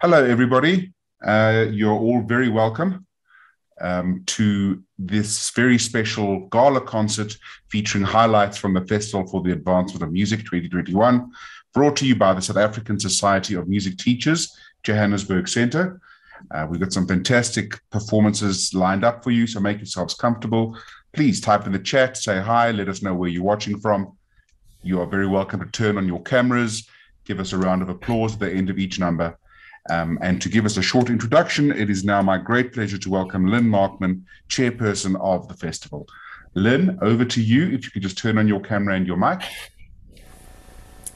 Hello, everybody. Uh, you're all very welcome um, to this very special gala concert featuring highlights from the Festival for the Advancement of Music 2021, brought to you by the South African Society of Music Teachers, Johannesburg Centre. Uh, we've got some fantastic performances lined up for you, so make yourselves comfortable. Please type in the chat, say hi, let us know where you're watching from. You are very welcome to turn on your cameras, give us a round of applause at the end of each number um, and to give us a short introduction, it is now my great pleasure to welcome Lynn Markman, chairperson of the festival. Lynn, over to you. If you could just turn on your camera and your mic.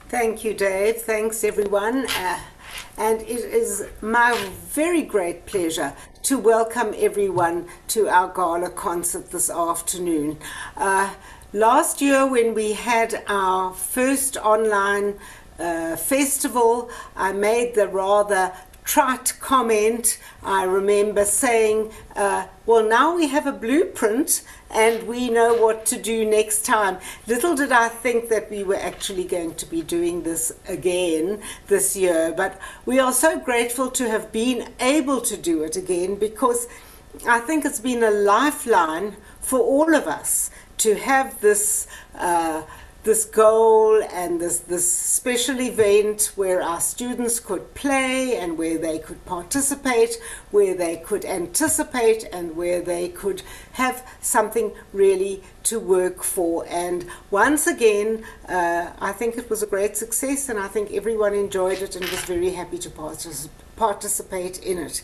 Thank you, Dave. Thanks, everyone. Uh, and it is my very great pleasure to welcome everyone to our gala concert this afternoon. Uh, last year, when we had our first online uh, festival, I made the rather trite comment. I remember saying, uh, Well, now we have a blueprint and we know what to do next time. Little did I think that we were actually going to be doing this again this year, but we are so grateful to have been able to do it again because I think it's been a lifeline for all of us to have this. Uh, this goal and this, this special event where our students could play and where they could participate, where they could anticipate, and where they could have something really to work for. And once again, uh, I think it was a great success, and I think everyone enjoyed it and was very happy to particip- participate in it.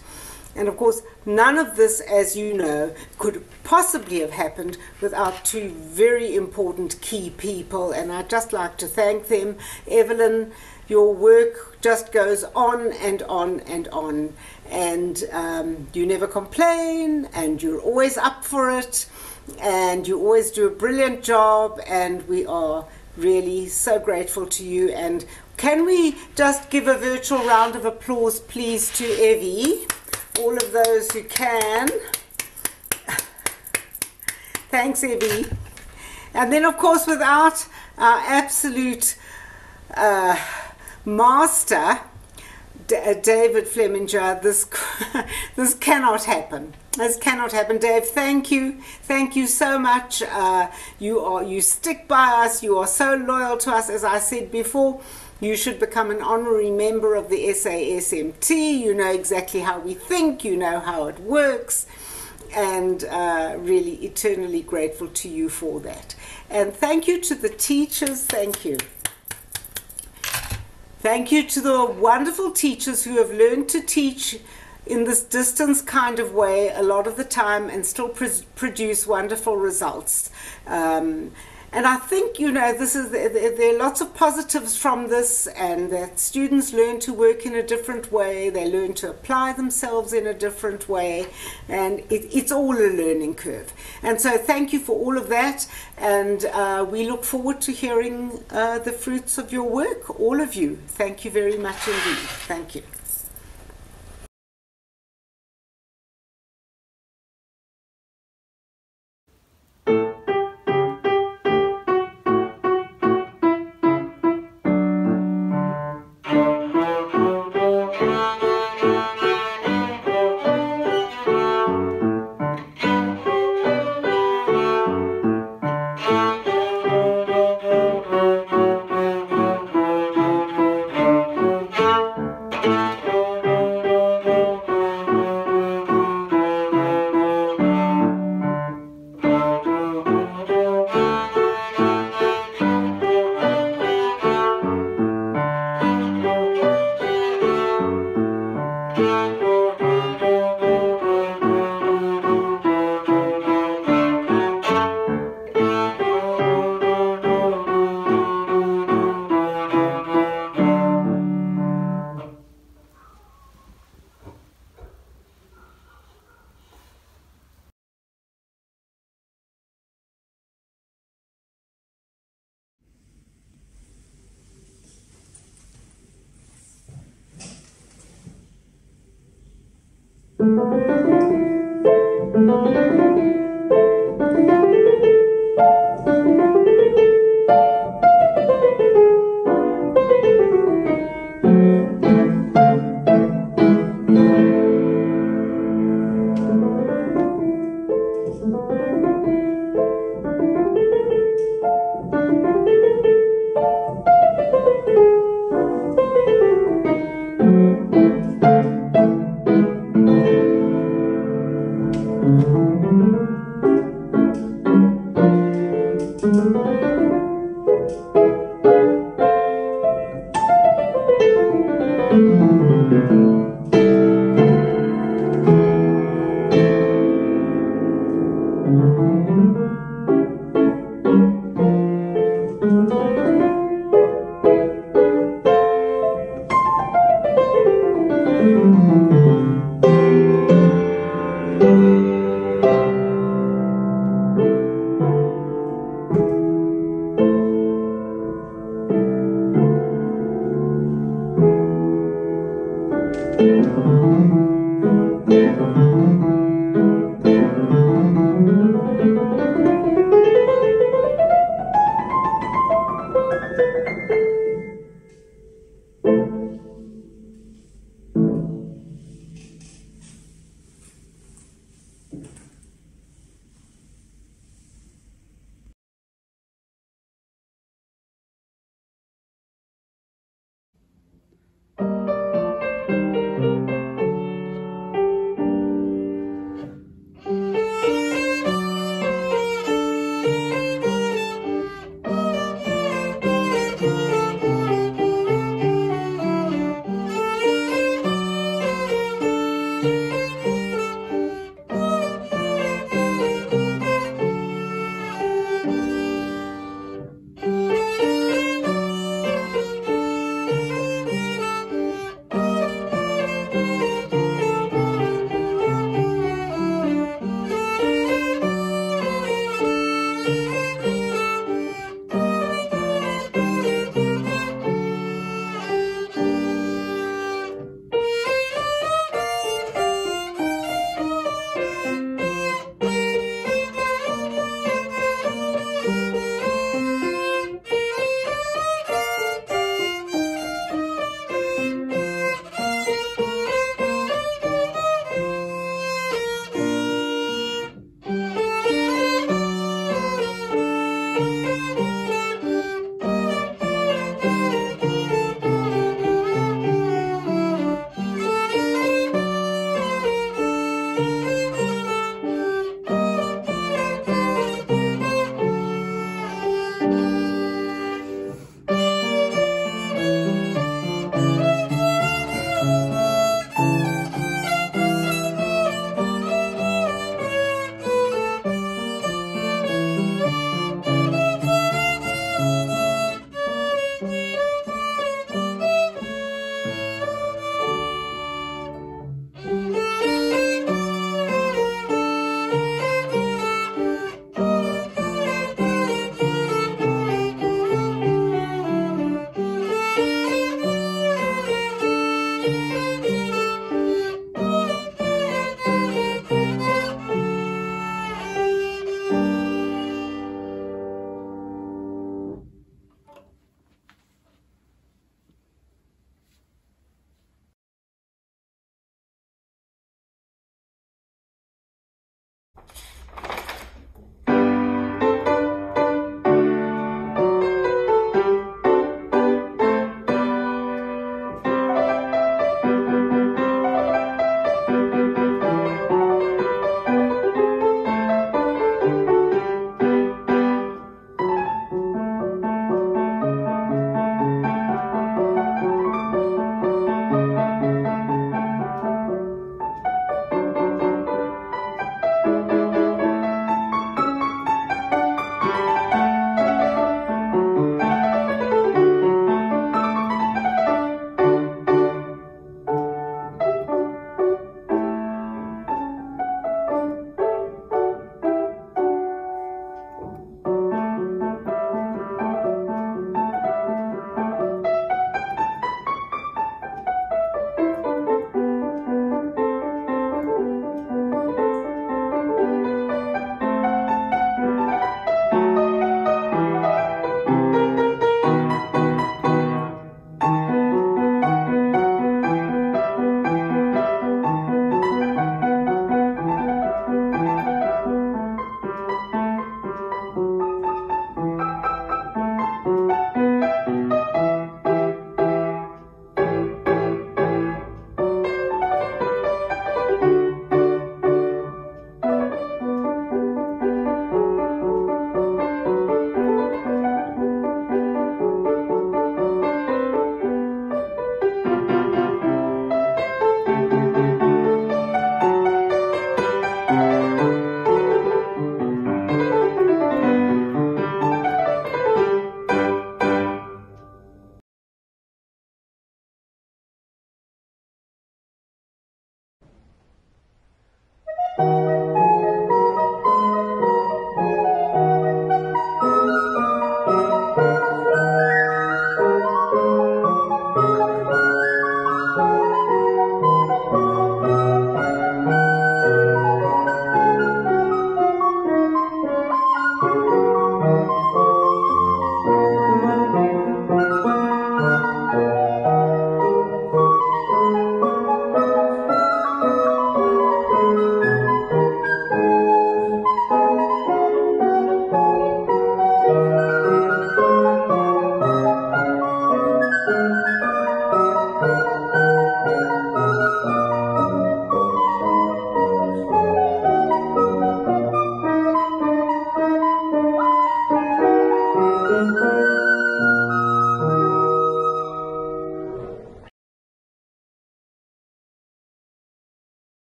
And of course, none of this, as you know, could possibly have happened without two very important key people. And I'd just like to thank them. Evelyn, your work just goes on and on and on. And um, you never complain, and you're always up for it, and you always do a brilliant job. And we are really so grateful to you. And can we just give a virtual round of applause, please, to Evie? All of those who can. Thanks, Evie. And then, of course, without our absolute uh, master, D- uh, David Fleminger, this this cannot happen. This cannot happen, Dave. Thank you, thank you so much. Uh, you are you stick by us. You are so loyal to us, as I said before. You should become an honorary member of the SASMT. You know exactly how we think, you know how it works, and uh, really eternally grateful to you for that. And thank you to the teachers. Thank you. Thank you to the wonderful teachers who have learned to teach in this distance kind of way a lot of the time and still pr- produce wonderful results. Um, and I think, you know, this is there are lots of positives from this, and that students learn to work in a different way, they learn to apply themselves in a different way, and it, it's all a learning curve. And so, thank you for all of that, and uh, we look forward to hearing uh, the fruits of your work, all of you. Thank you very much indeed. Thank you.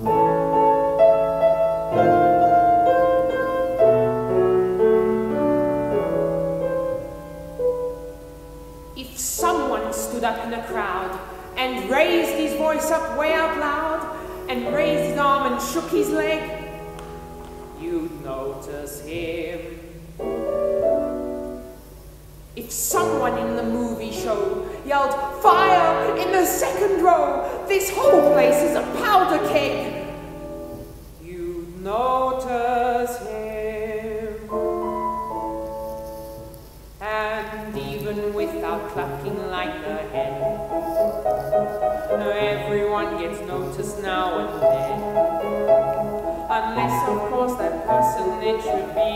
If someone stood up in the crowd and raised his voice up way out loud and raised his arm and shook his leg, you'd notice him. If someone in the movie show yelled, Fire in the second row! This whole place is a powder keg! You notice him. And even without clapping like a hen, everyone gets noticed now and then. Unless, of course, that person it should be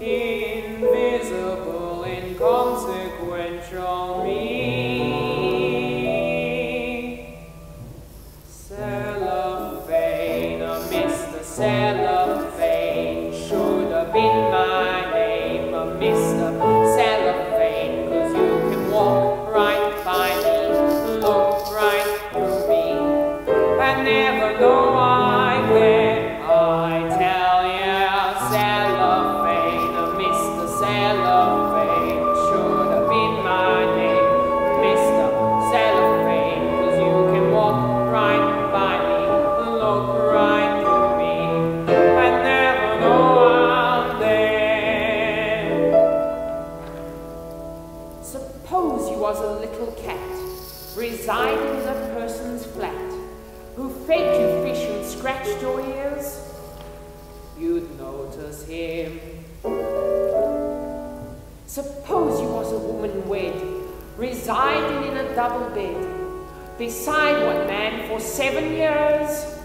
invisible. in mihi. residing in a double bed beside one man for seven years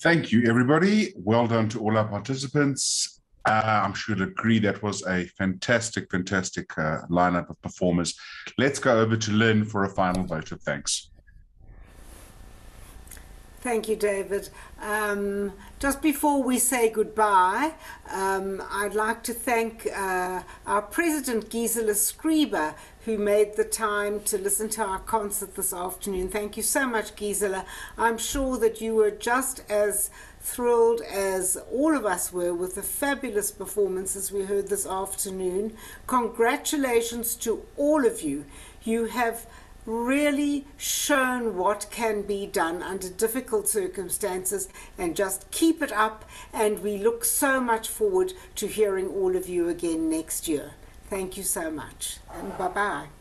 Thank you, everybody. Well done to all our participants. Uh, I'm sure you'll agree that was a fantastic, fantastic uh, lineup of performers. Let's go over to Lynn for a final vote of thanks. Thank you, David. Um, just before we say goodbye, um, I'd like to thank uh, our President Gisela Skriber, who made the time to listen to our concert this afternoon. Thank you so much, Gisela. I'm sure that you were just as thrilled as all of us were with the fabulous performances we heard this afternoon. Congratulations to all of you. You have really shown what can be done under difficult circumstances and just keep it up. And we look so much forward to hearing all of you again next year. Thank you so much and bye bye.